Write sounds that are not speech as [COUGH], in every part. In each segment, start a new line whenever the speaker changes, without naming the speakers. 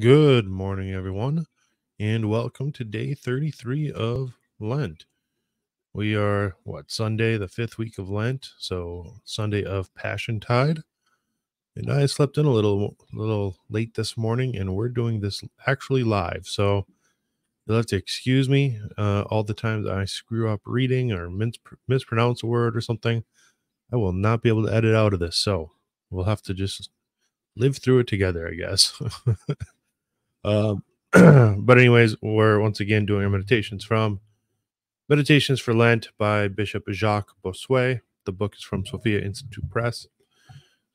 Good morning, everyone, and welcome to day 33 of Lent. We are, what, Sunday, the fifth week of Lent, so Sunday of Passion Tide. And I slept in a little, little late this morning, and we're doing this actually live. So you'll have to excuse me uh, all the times I screw up reading or mis- mispronounce a word or something. I will not be able to edit out of this. So we'll have to just live through it together, I guess. [LAUGHS] Um, [CLEARS THROAT] but anyways, we're once again doing our meditations from Meditations for Lent by Bishop Jacques Bossuet. The book is from Sophia Institute Press.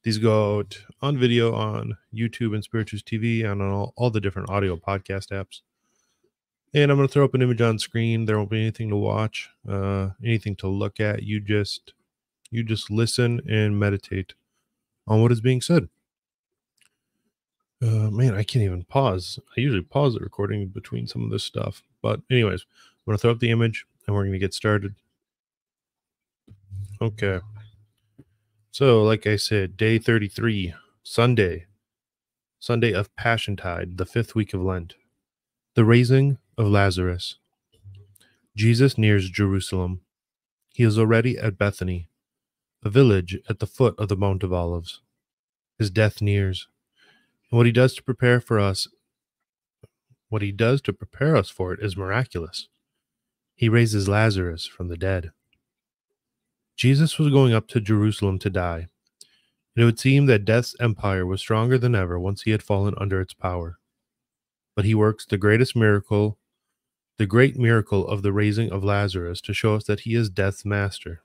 These go out on video on YouTube and Spiritus TV and on all, all the different audio podcast apps. And I'm going to throw up an image on screen. There won't be anything to watch, uh, anything to look at. You just you just listen and meditate on what is being said. Uh, man, I can't even pause. I usually pause the recording between some of this stuff. But, anyways, I'm going to throw up the image and we're going to get started. Okay. So, like I said, day 33, Sunday, Sunday of Passiontide, the fifth week of Lent, the raising of Lazarus. Jesus nears Jerusalem. He is already at Bethany, a village at the foot of the Mount of Olives. His death nears. What he does to prepare for us, what he does to prepare us for it is miraculous. He raises Lazarus from the dead. Jesus was going up to Jerusalem to die. It would seem that death's empire was stronger than ever once he had fallen under its power. But he works the greatest miracle, the great miracle of the raising of Lazarus to show us that he is death's master.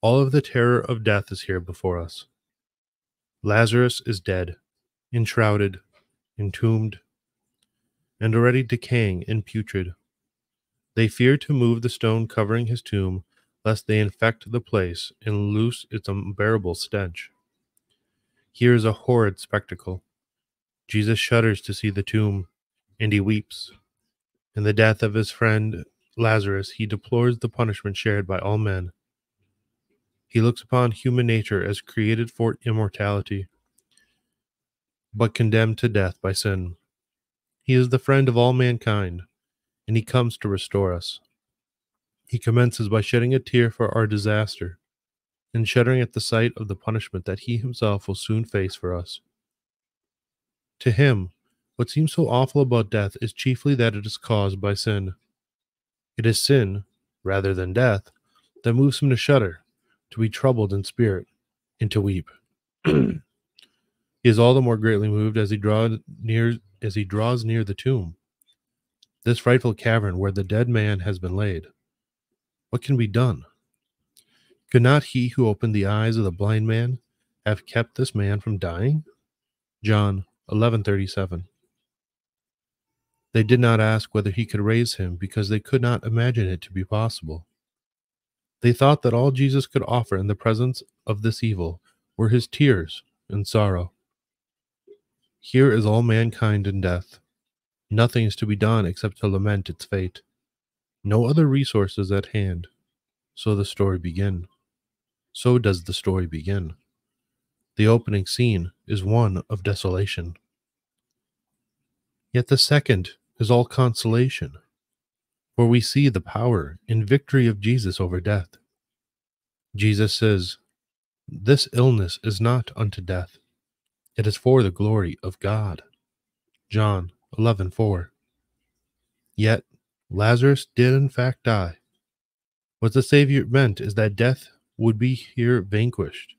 All of the terror of death is here before us. Lazarus is dead, enshrouded, entombed, and already decaying and putrid. They fear to move the stone covering his tomb, lest they infect the place and loose its unbearable stench. Here is a horrid spectacle. Jesus shudders to see the tomb, and he weeps. In the death of his friend Lazarus, he deplores the punishment shared by all men he looks upon human nature as created for immortality, but condemned to death by sin. He is the friend of all mankind, and he comes to restore us. He commences by shedding a tear for our disaster, and shuddering at the sight of the punishment that he himself will soon face for us. To him, what seems so awful about death is chiefly that it is caused by sin. It is sin, rather than death, that moves him to shudder to be troubled in spirit, and to weep. [CLEARS THROAT] he is all the more greatly moved as he draws near as he draws near the tomb, this frightful cavern where the dead man has been laid. What can be done? Could not he who opened the eyes of the blind man have kept this man from dying? John 11:37. They did not ask whether he could raise him because they could not imagine it to be possible. They thought that all Jesus could offer in the presence of this evil were his tears and sorrow. Here is all mankind in death. Nothing is to be done except to lament its fate. No other resources at hand. So the story begin. So does the story begin. The opening scene is one of desolation. Yet the second is all consolation where we see the power and victory of Jesus over death. Jesus says, This illness is not unto death, it is for the glory of God. John 11 4. Yet Lazarus did in fact die. What the Savior meant is that death would be here vanquished,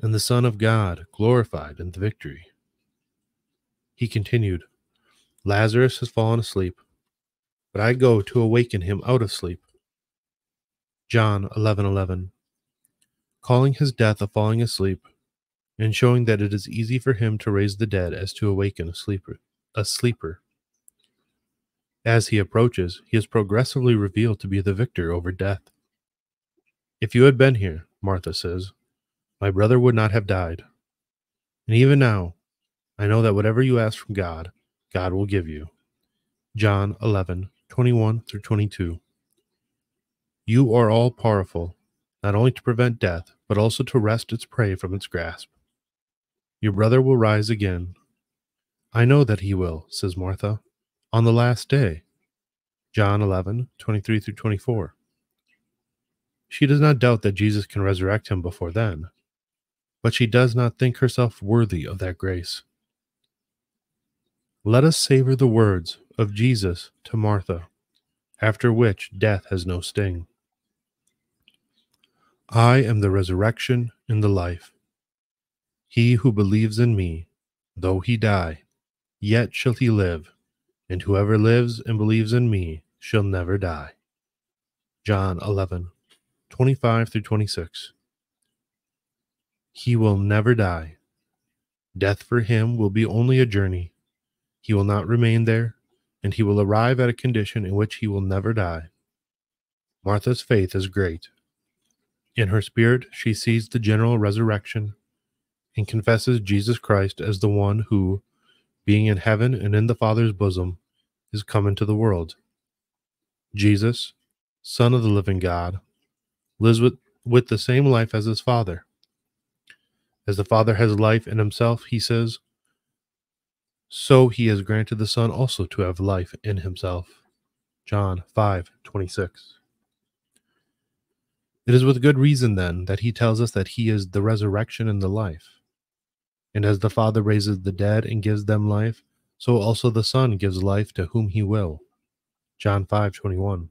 and the Son of God glorified in the victory. He continued, Lazarus has fallen asleep but I go to awaken him out of sleep. John 11:11 Calling his death a falling asleep and showing that it is easy for him to raise the dead as to awaken a sleeper a sleeper. As he approaches he is progressively revealed to be the victor over death. If you had been here martha says my brother would not have died. And even now i know that whatever you ask from god god will give you. John 11 21 through 22. You are all powerful, not only to prevent death, but also to wrest its prey from its grasp. Your brother will rise again, I know that he will, says Martha, on the last day. John 11, 23 through 24. She does not doubt that Jesus can resurrect him before then, but she does not think herself worthy of that grace. Let us savor the words of Jesus to Martha, after which death has no sting. I am the resurrection and the life. He who believes in me, though he die, yet shall he live, and whoever lives and believes in me shall never die. John 11, 25 through 26. He will never die. Death for him will be only a journey. He will not remain there, and he will arrive at a condition in which he will never die. Martha's faith is great. In her spirit, she sees the general resurrection and confesses Jesus Christ as the one who, being in heaven and in the Father's bosom, is come into the world. Jesus, Son of the living God, lives with, with the same life as his Father. As the Father has life in himself, he says, so he has granted the Son also to have life in himself. John 5 26. It is with good reason, then, that he tells us that he is the resurrection and the life. And as the Father raises the dead and gives them life, so also the Son gives life to whom he will. John 5 21.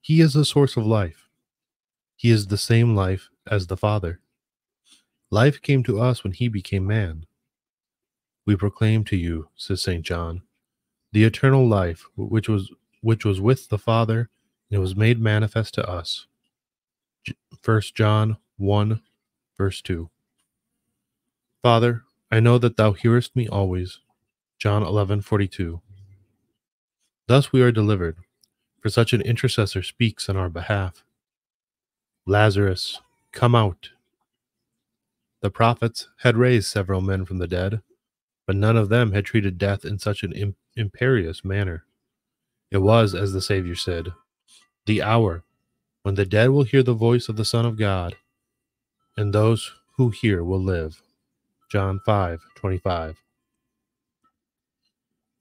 He is the source of life. He is the same life as the Father. Life came to us when he became man. We proclaim to you, says St. John, the eternal life which was which was with the Father and it was made manifest to us. 1 John 1 verse 2. Father, I know that thou hearest me always. John 11:42. Thus we are delivered, for such an intercessor speaks on our behalf. Lazarus, come out. The prophets had raised several men from the dead, but none of them had treated death in such an imperious manner. It was, as the Savior said, the hour when the dead will hear the voice of the Son of God, and those who hear will live. John 5 25.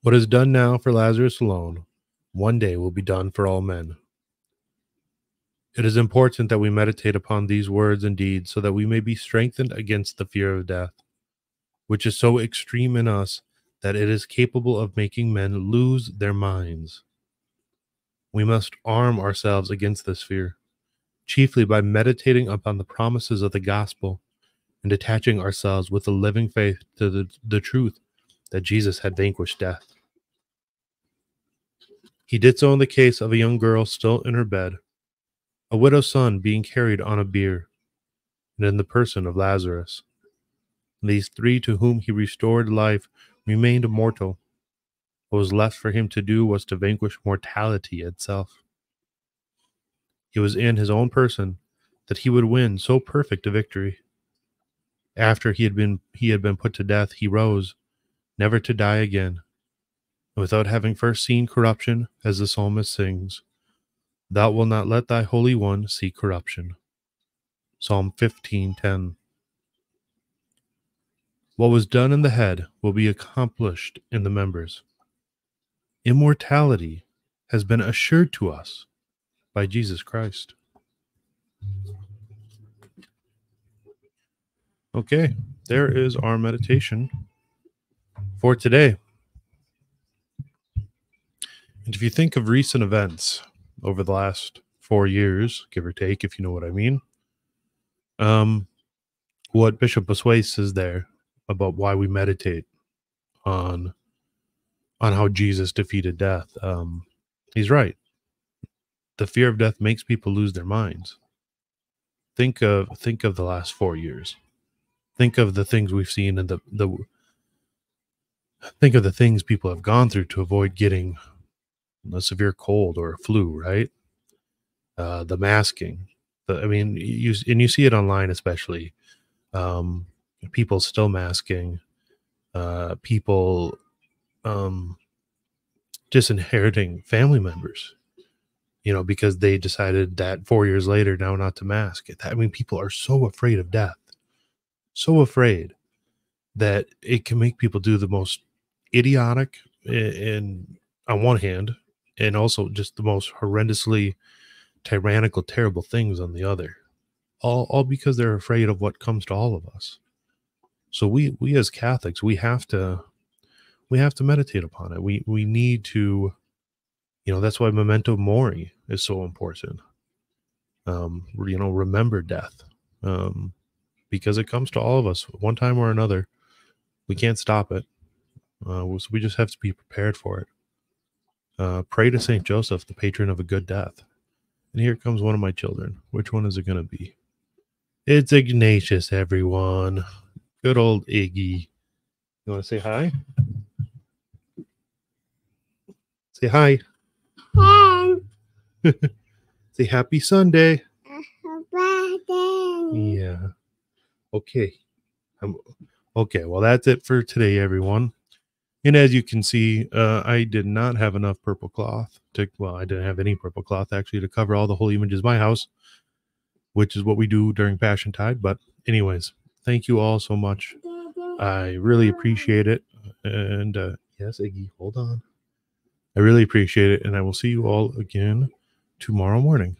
What is done now for Lazarus alone, one day will be done for all men. It is important that we meditate upon these words and deeds so that we may be strengthened against the fear of death which is so extreme in us that it is capable of making men lose their minds. We must arm ourselves against this fear, chiefly by meditating upon the promises of the gospel and attaching ourselves with a living faith to the, the truth that Jesus had vanquished death. He did so in the case of a young girl still in her bed, a widow's son being carried on a bier, and in the person of Lazarus. These three to whom he restored life remained mortal. What was left for him to do was to vanquish mortality itself. It was in his own person that he would win so perfect a victory. After he had been he had been put to death, he rose, never to die again. And without having first seen corruption, as the psalmist sings, Thou wilt not let thy Holy One see corruption. Psalm 15:10 what was done in the head will be accomplished in the members. Immortality has been assured to us by Jesus Christ. Okay, there is our meditation for today. And if you think of recent events over the last four years, give or take, if you know what I mean, um, what Bishop Bossuet says there about why we meditate on on how Jesus defeated death. Um, he's right. The fear of death makes people lose their minds. Think of think of the last four years. Think of the things we've seen and the the think of the things people have gone through to avoid getting a severe cold or a flu, right? Uh, the masking. I mean, you and you see it online, especially. Um, people still masking, uh, people um, disinheriting family members, you know, because they decided that four years later now not to mask. I mean, people are so afraid of death, so afraid that it can make people do the most idiotic and on one hand and also just the most horrendously tyrannical terrible things on the other all all because they're afraid of what comes to all of us so we we as catholics we have to we have to meditate upon it. We we need to you know that's why memento mori is so important. Um you know remember death. Um because it comes to all of us one time or another we can't stop it. Uh, so we just have to be prepared for it. Uh, pray to saint joseph the patron of a good death. And here comes one of my children. Which one is it going to be? It's ignatius everyone good old iggy. You want to say hi? Say hi. Hi. [LAUGHS] say happy sunday. Yeah. Okay. Um, okay well that's it for today everyone. And as you can see uh, i did not have enough purple cloth to well i didn't have any purple cloth actually to cover all the holy images in my house which is what we do during passion tide but anyways thank you all so much. I really appreciate it and uh, yes iggy hold on. I really appreciate it and i will see you all again tomorrow morning